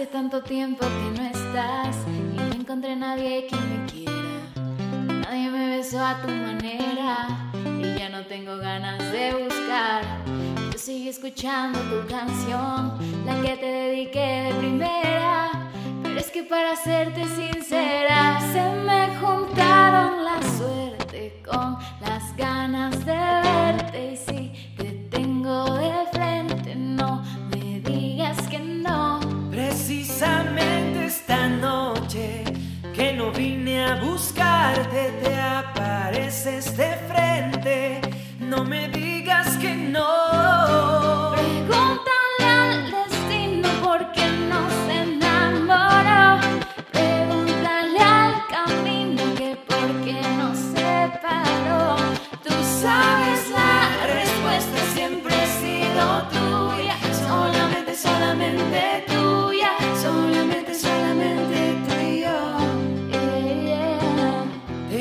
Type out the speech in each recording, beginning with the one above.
Hace tanto tiempo que no estás y no encontré nadie que me quiera. Nadie me besó a tu manera y ya no tengo ganas de buscar. Yo sigo escuchando tu canción, la que te dediqué de primera. Pero es que para serte sincera, buscarte, te apareces de frente. No me digas que no.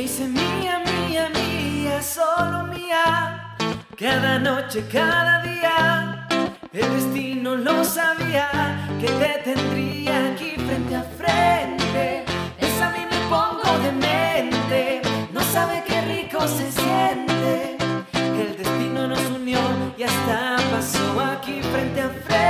dice mía, mía, mía, solo mía. Cada noche, cada día, el destino lo sabía que te tendría aquí frente a frente. Es a mí me pongo de mente, no sabe qué rico se siente. El destino nos unió y hasta pasó aquí frente a frente.